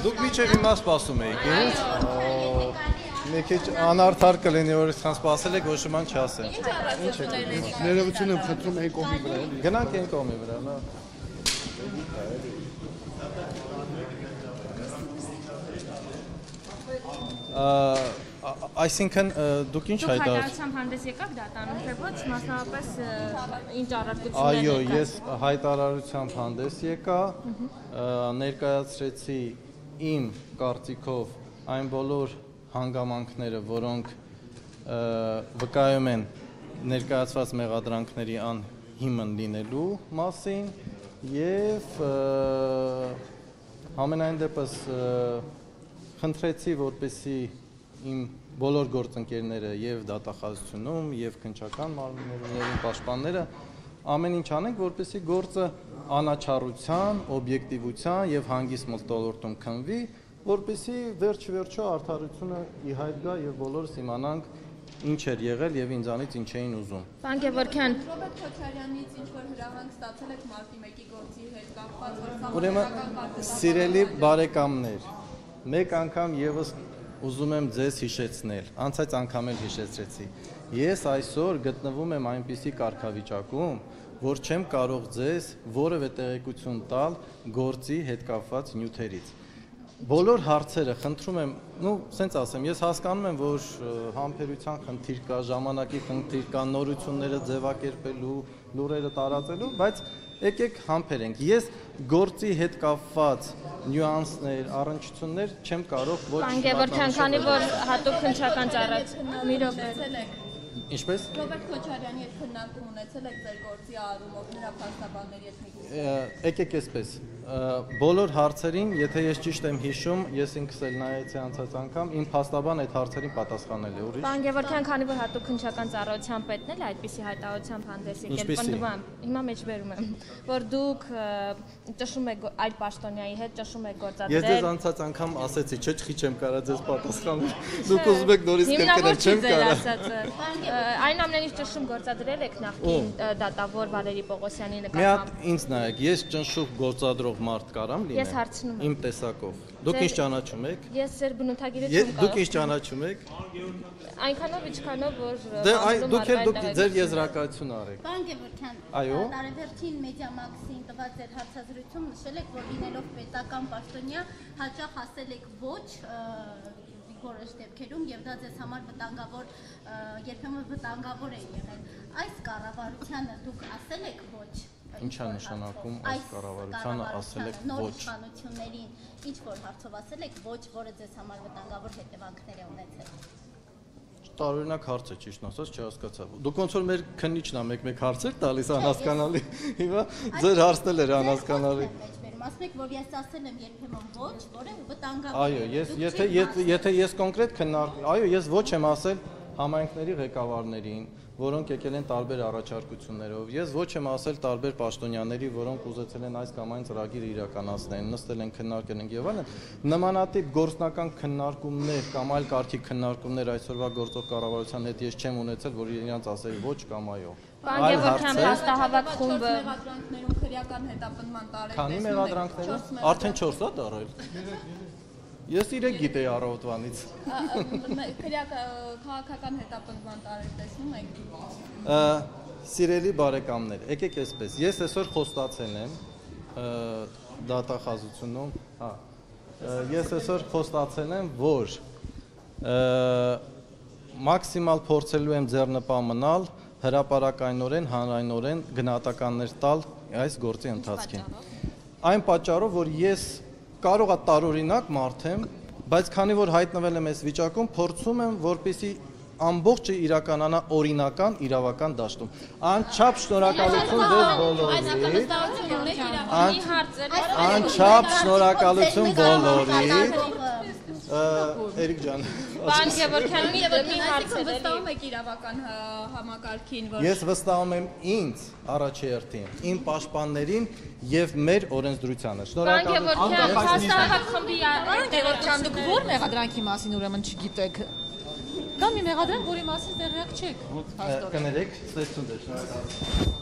Դուք միջև հիմա սպասում եք ինձ։ Մի քիչ անարդար կլինի, որ իսկան սպասել եք, ոչ ոք չասեն։ Ինչ եք Ներողություն եմ խնդրում այն կողմի վրա Գնանք այն կողմի վրա, լա։ Ա այսինքն դուք ինչ հայտարարությամբ հանդես եկաք դատանում, թե ոչ, մասնավորապես ինչ առարկություններ Այո, եկան։ ես հայտարարությամբ հանդես եկա, ներկայացրեցի իմ կարծիքով այն բոլոր հանգամանքները, որոնք վկայում են ներկայացված մեղադրանքների անհիմն լինելու մասին եւ ը, համենայն դեպս խնդրեցի, որպեսի իմ բոլոր գործընկերները եւ դատախազությունում եւ քնչական մարմիններում պաշտպանները ամեն ինչ անենք, որպեսի գործը անաչառության, օբյեկտիվության եւ հանգիստ մտոլորտում քնվի, որպեսի վերջ-վերջո արդարությունը ի հայտ գա եւ բոլորս իմանանք ինչ էր եղել եւ ինձանից ինչ էին ուզում։ Պարոն Գևորգյան, Ռոբերտ Քոչարյանից ինչ որ հրահանգ ստացել եք մարտի 1-ի գործի հետ կապված, որ Ուրեմն սիրելի բարեկամներ, մեկ անգամ եւս ուզում եմ ձեզ հիշեցնել, անցած անգամ էլ հիշեցրեցի։ Ես այսօր գտնվում եմ այնպիսի կարգավիճակում, որ չեմ կարող ձեզ որևէ տեղեկություն տալ գործի հետ կապված նյութերից։ Բոլոր հարցերը խնդրում եմ, ну, սենց ասեմ, ես հասկանում եմ, որ համբերության խնդիր կա, ժամանակի խնդիր կա, նորությունները ձևակերպելու, լուրերը տարածելու, բայց եկեք համբերենք։ Ես գործի հետ կապված նյուանսներ, առնչություններ չեմ կարող ոչ Գևորգյան, քանի որ հատուկ քնչական ծառայց մի րոպե։ Ինչպես? Ռոբերտ Քոչարյանի հետ քննարկում ունեցել եք ձեր գործի առումով նրա փաստաբանների հետ մի Ը, եկեք այսպես բոլոր հարցերին եթե ես ճիշտ եմ հիշում ես ինքս էլ նայեցի անցած անգամ իմ փաստաբան այդ հարցերին պատասխանել է ուրիշ Պարոն Գևորգյան, քանի որ հատուկ քնչական ծառայության պետն էլ այդպիսի հայտարարությամբ հանդես եկել, պնդում հիմա մեջբերում եմ, որ դուք ճշում եք այլ պաշտոնյայի հետ, ճշում եք Ես ձեզ գործադրել։ անցած անգամ ասեցի, չէ, չի չեմ կարա ձեզ պատասխանել։ Դուք ուզում եք նորից կրկնել, չեմ կարա։ Այն ամենից ճշում գործադրել եք նախկին ը, դատավոր Վալերի Պողոսյանի Մի հատ նկատմամբ։ ինձ նայեք, ես ճնշող գործադրող մարդ կարամ լինեմ։ Ես հարցնում եմ։ Իմ տեսակով։ Դուք ինչ ճանաչում եք։ Ես ձեր բնութագիրը չեմ դուք ինչ կարող։ ճանաչում եք։ Այնքանով ինչքանով որ Դե այ դուք էլ դուք ձեր եզրակացություն արեք։ Պարոն Գևորգյան, Այո։ տարեվերջին Մեդիամաքսին տված ձեր հարցազրույցում նշել եք, որ լինելով պետական պաշտոնյա հաճախ ասել եք ոչ որոշ դեպքերում եւ դա ձեզ համար վտանգավոր երբեմն վտանգավոր է եղել։ Այս կառավարությանը դուք ասել եք ոչ։ Ինչ է նշանակում այս կառավարությանը ասել եք ոչ։ իշխանություններին ինչ որ հարցով ասել եք ոչ, որը ձեզ համար վտանգավոր հետևանքներ է ունեցել։ Տարօրինակ հարց է ճիշտ ասած, չհասկացա։ Դուք ոնց որ մեր քննիչն ա մեկ-մեկ հարցեր տալիս անհասկանալի։ Հիմա ձեր հարցն էլ էր անհասկանալի։ ասում եք, որ ես ասել եմ երբեմն ոչ, որը վտանգավոր Այո, է։ ես եթե չեք եթե եթե ես կոնկրետ քննարկում, այո, ես ոչ եմ ասել համայնքների ղեկավարներին, որոնք եկել են տարբեր առաջարկություններով։ Ես ոչ եմ ասել տարբեր պաշտոնյաների, որոնք ուզեցել են այս կամ այն ծրագիր իրականացնել, նստել են քննարկել են եւ այլն։ Նմանատիպ գործնական քննարկումներ կամ այլ կարգի քննարկումներ այսօրվա գործող կառավարության հետ ես չեմ ունեցել, որ իրենց ասել ոչ կամ այո։ Պարոն Գևորգյան, հաստահավաք խումբը քրեական հետապնդման տարել Քանի մեղադրանքներով։ Արդեն 4-ա դարել։ Ես իրեք գիտեի առավոտվանից։ քաղաքական հետապնդման տարել տեսնում եք։ Սիրելի բարեկամներ, եկեք այսպես։ Ես այսօր խոստացել եմ դատախազությունում, հա։ Ես այսօր խոստացել եմ, որ մաքսիմալ փորձելու եմ ձեռնպա մնալ հրաապարակայնորեն, հանրայնորեն գնահատականներ տալ այս գործի ընթացքին։ Այն պատճառով, որ ես կարողա տարօրինակ մարդ եմ, բայց քանի որ հայտնվել եմ այս վիճակում, փորձում եմ, որպեսի ամբողջը իրականանա օրինական իրավական դաշտում։ Անչափ շնորհակալություն ձեզ էր, Անչափ շնորհակալություն բոլորիդ։ Ա, Էրիկ ջան, Պարոն Գևորգյան, մի մի հարց էր, էլի։ վստահում եք իրավական հա- համակարգին, որ ես վստահում եմ ինձ առաջերտին, իմ պաշտպաններին եւ մեր օրենսդրությանը։ Շնորհակալություն։ հաստահավաք խմբի Գևորգյան, դուք ո՞ր մեղադրանքի մասին ուրեմն չգիտեք։ Կա մի մեղադրանք, որի մասին տեղյակ չեք։ Կներեք, ստեցություն դե, շնորհակալություն։